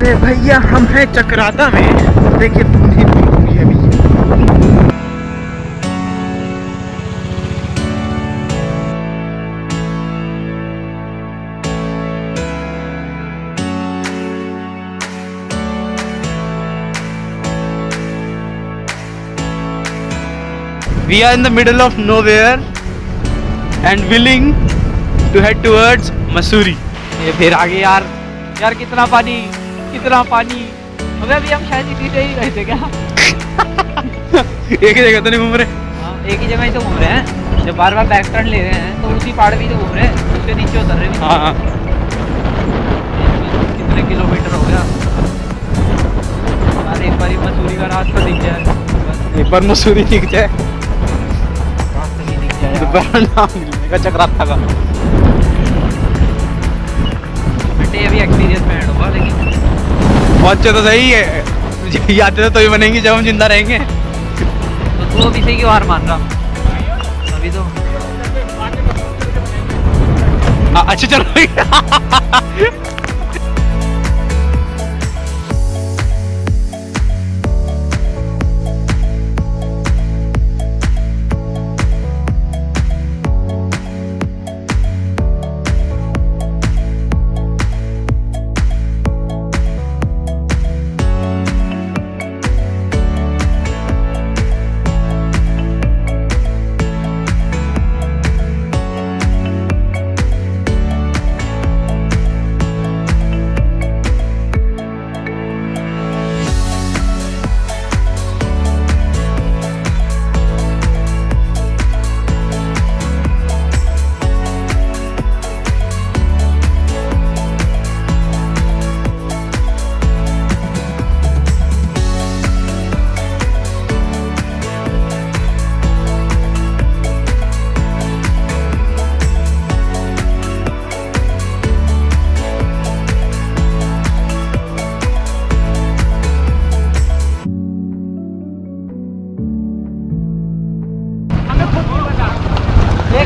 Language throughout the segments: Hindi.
अरे भैया हम हैं चक्राता में देखिए बूंदी हुई है अभी We are in the middle of nowhere and willing to head towards Missouri. ये फिर आगे यार यार कितना पानी कितना पानी? अबे अभी हम शायद इसी से ही गए थे क्या? एक ही जगह तो नहीं घूम रहे। हाँ, एक ही जगह ही तो घूम रहे हैं। जब बार बार बैक टर्न ले रहे हैं तो उसी पहाड़ भी तो घूम रहे हैं। उससे नीचे उतर रहे हैं। हाँ कितने किलोमीटर हो गया? यार एक बार मसूरी का रास्ता दिख जाए। एक बार मसूरी दिख जाए। ही यार। दोबारा नाम मिलने का चक्राता का बेटे अभी एक्सपीरियंस में ऐड लेकिन पहुँचे तो सही है। यादें तो ही बनेंगी जब हम ज़िंदा रहेंगे। तो तू अभी से क्यों हार मान रहा। अभी तो। अच्छा चलो।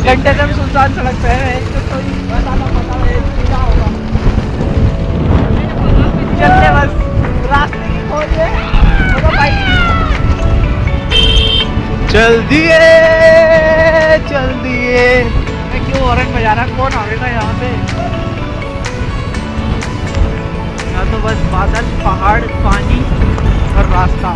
घंटे से सुनसान सड़क पे हैं। इसको कोई बताना पता है क्या होगा। चलते बस रास्ते की खोज है भाई। चल दिए चल दिए। मैं क्यों हॉर्न बजा रहा कौन आवेगा यहाँ पे? यहाँ तो बस बादल पहाड़ पानी और रास्ता।